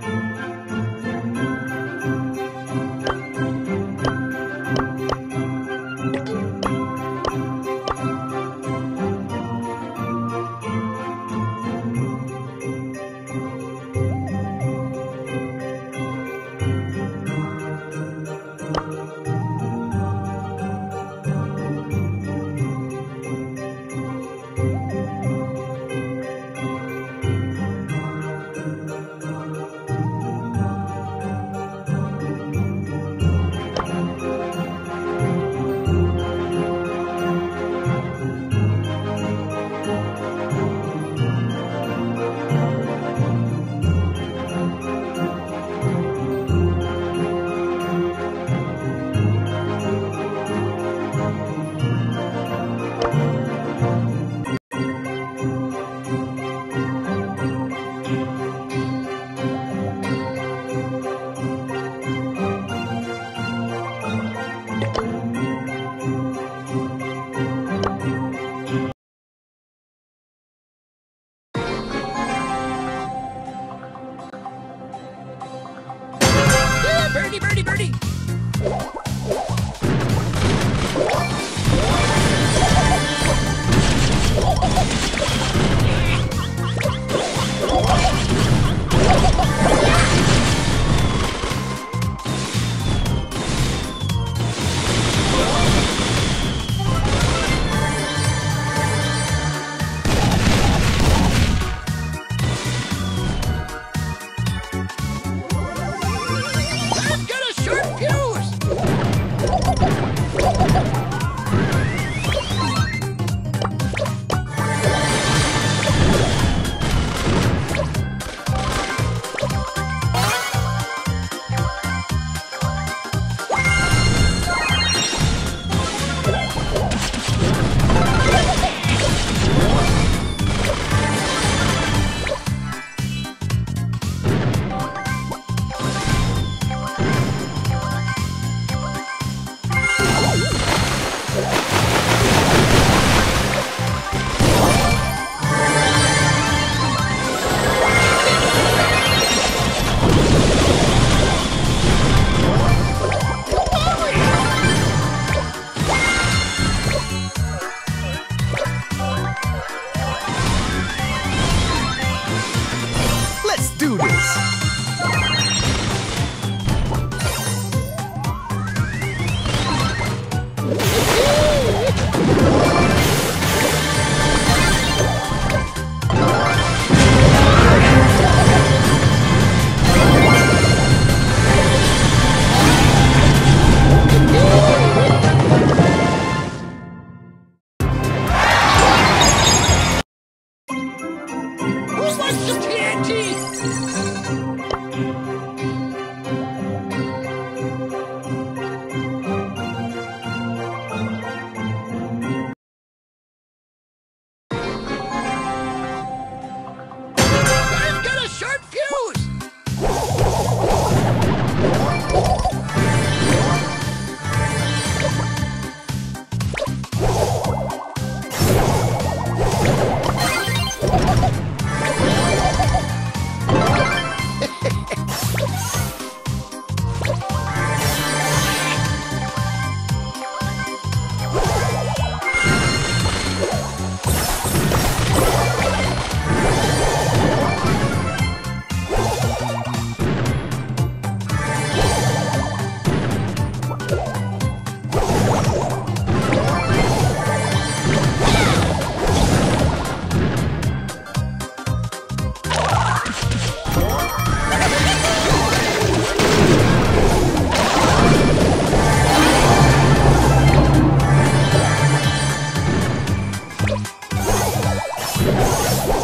Birdie, Let's go.